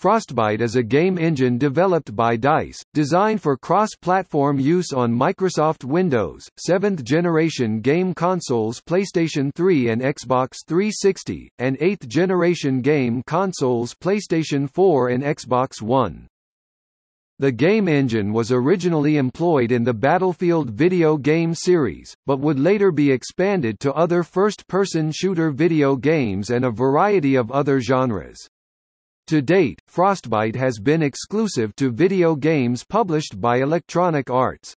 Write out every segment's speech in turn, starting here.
Frostbite is a game engine developed by DICE, designed for cross-platform use on Microsoft Windows, 7th-generation game consoles PlayStation 3 and Xbox 360, and 8th-generation game consoles PlayStation 4 and Xbox One. The game engine was originally employed in the Battlefield video game series, but would later be expanded to other first-person shooter video games and a variety of other genres. To date, Frostbite has been exclusive to video games published by Electronic Arts.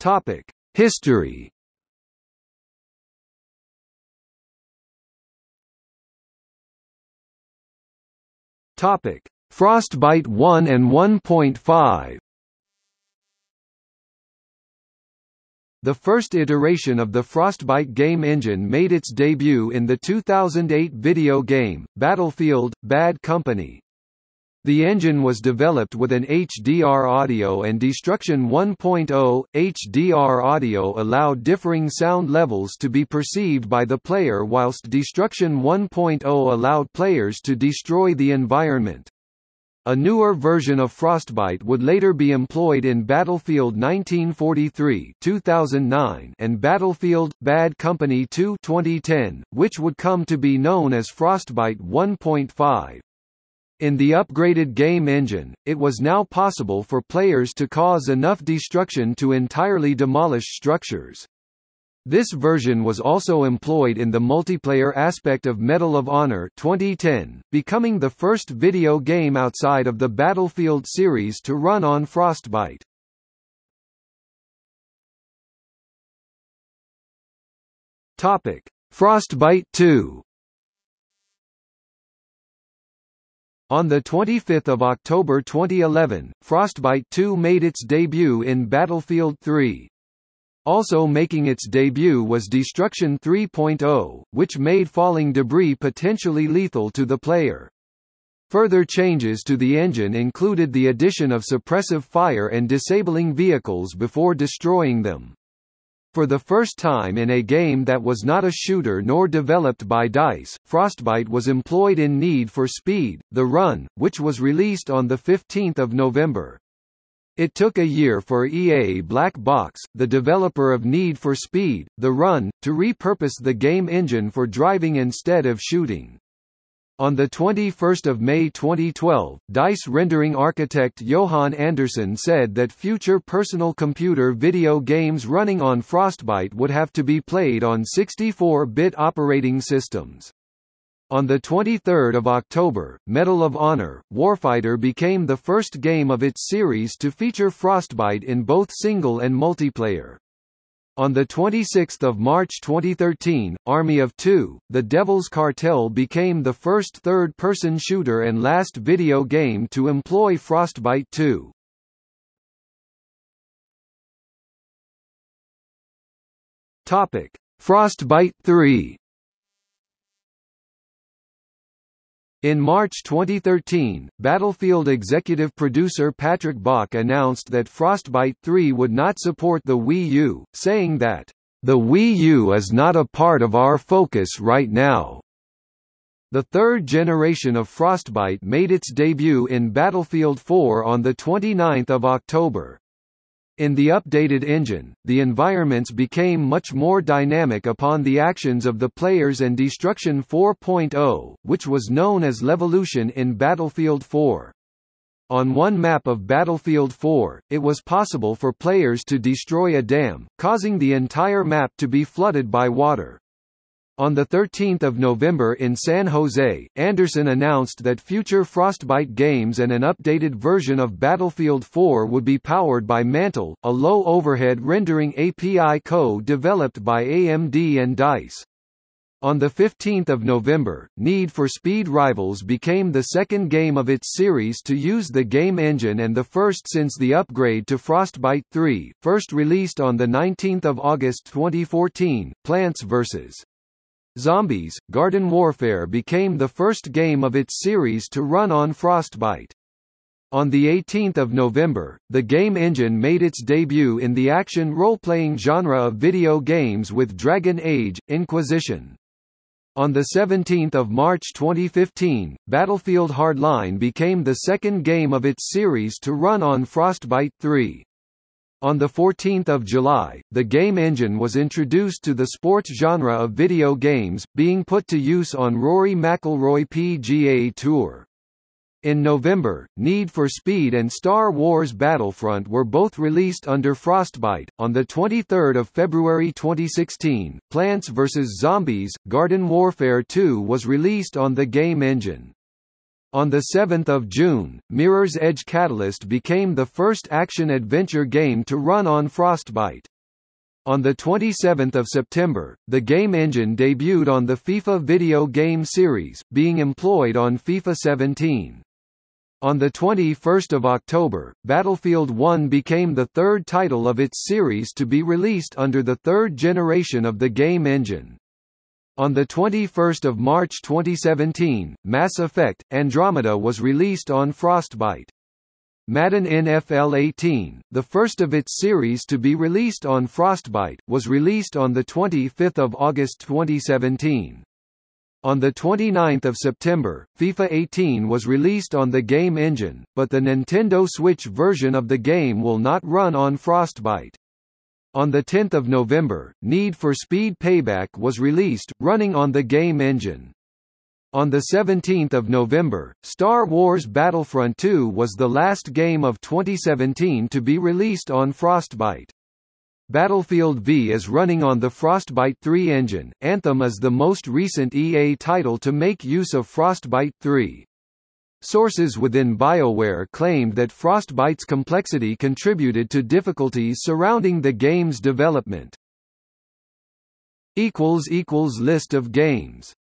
Topic: History. Topic: Frostbite 1 and 1.5. The first iteration of the Frostbite game engine made its debut in the 2008 video game, Battlefield – Bad Company. The engine was developed with an HDR audio and Destruction 1.0. HDR audio allowed differing sound levels to be perceived by the player whilst Destruction 1.0 allowed players to destroy the environment. A newer version of Frostbite would later be employed in Battlefield 1943 2009 and Battlefield – Bad Company 2 2010, which would come to be known as Frostbite 1.5. In the upgraded game engine, it was now possible for players to cause enough destruction to entirely demolish structures. This version was also employed in the multiplayer aspect of Medal of Honor 2010, becoming the first video game outside of the Battlefield series to run on Frostbite. Topic: Frostbite 2 On 25 October 2011, Frostbite 2 made its debut in Battlefield 3. Also making its debut was Destruction 3.0, which made falling debris potentially lethal to the player. Further changes to the engine included the addition of suppressive fire and disabling vehicles before destroying them. For the first time in a game that was not a shooter nor developed by DICE, Frostbite was employed in Need for Speed, The Run, which was released on 15 November. It took a year for EA Black Box, the developer of Need for Speed, The Run, to repurpose the game engine for driving instead of shooting. On 21 May 2012, DICE rendering architect Johan Andersson said that future personal computer video games running on Frostbite would have to be played on 64-bit operating systems. On 23 October, Medal of Honor, Warfighter became the first game of its series to feature Frostbite in both single and multiplayer. On 26 March 2013, Army of Two, The Devil's Cartel became the first third-person shooter and last video game to employ Frostbite 2. Frostbite 3 In March 2013, Battlefield executive producer Patrick Bach announced that Frostbite 3 would not support the Wii U, saying that, "...the Wii U is not a part of our focus right now." The third generation of Frostbite made its debut in Battlefield 4 on 29 October. In the updated engine, the environments became much more dynamic upon the actions of the players and Destruction 4.0, which was known as Levolution in Battlefield 4. On one map of Battlefield 4, it was possible for players to destroy a dam, causing the entire map to be flooded by water. On 13 November in San Jose, Andersson announced that future Frostbite games and an updated version of Battlefield 4 would be powered by Mantle, a low-overhead rendering API co-developed by AMD and DICE. On 15 November, Need for Speed Rivals became the second game of its series to use the game engine and the first since the upgrade to Frostbite 3, first released on 19 August 2014, Plants vs. Zombies, Garden Warfare became the first game of its series to run on Frostbite. On 18 November, the game engine made its debut in the action role-playing genre of video games with Dragon Age, Inquisition. On 17 March 2015, Battlefield Hardline became the second game of its series to run on Frostbite 3. On 14 July, the game engine was introduced to the sports genre of video games, being put to use on Rory McIlroy PGA Tour. In November, Need for Speed and Star Wars Battlefront were both released under Frostbite. On the 23rd of February 2016, Plants vs Zombies: Garden Warfare 2 was released on the game engine. On 7 June, Mirror's Edge Catalyst became the first action-adventure game to run on Frostbite. On 27 September, the game engine debuted on the FIFA video game series, being employed on FIFA 17. On 21 October, Battlefield 1 became the third title of its series to be released under the third generation of the game engine. On 21 March 2017, Mass Effect, Andromeda was released on Frostbite. Madden NFL 18, the first of its series to be released on Frostbite, was released on 25 August 2017. On 29 September, FIFA 18 was released on the game engine, but the Nintendo Switch version of the game will not run on Frostbite. On 10 November, Need for Speed Payback was released, running on the game engine. On 17 November, Star Wars Battlefront 2 was the last game of 2017 to be released on Frostbite. Battlefield V is running on the Frostbite 3 engine. Anthem is the most recent EA title to make use of Frostbite 3. Sources within BioWare claimed that Frostbite's complexity contributed to difficulties surrounding the game's development. List of games